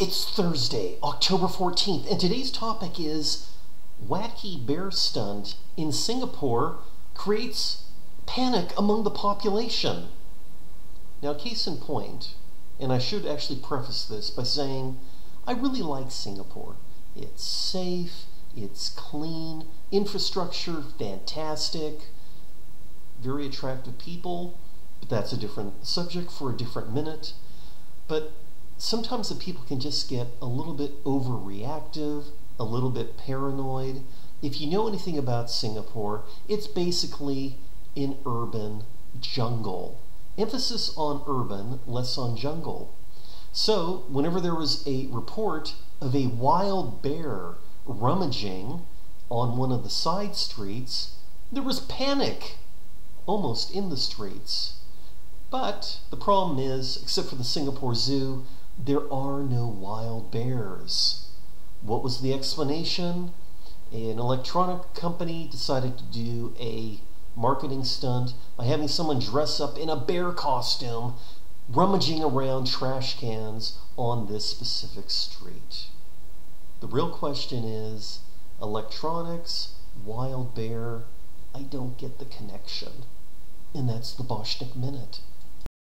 It's Thursday, October 14th, and today's topic is wacky bear stunt in Singapore creates panic among the population. Now, case in point, and I should actually preface this by saying I really like Singapore. It's safe, it's clean, infrastructure fantastic, very attractive people, but that's a different subject for a different minute. But sometimes the people can just get a little bit overreactive, a little bit paranoid. If you know anything about Singapore, it's basically an urban jungle. Emphasis on urban, less on jungle. So, whenever there was a report of a wild bear rummaging on one of the side streets, there was panic almost in the streets. But the problem is, except for the Singapore Zoo, there are no wild bears. What was the explanation? An electronic company decided to do a marketing stunt by having someone dress up in a bear costume rummaging around trash cans on this specific street. The real question is electronics, wild bear, I don't get the connection. And that's the Bochneak Minute.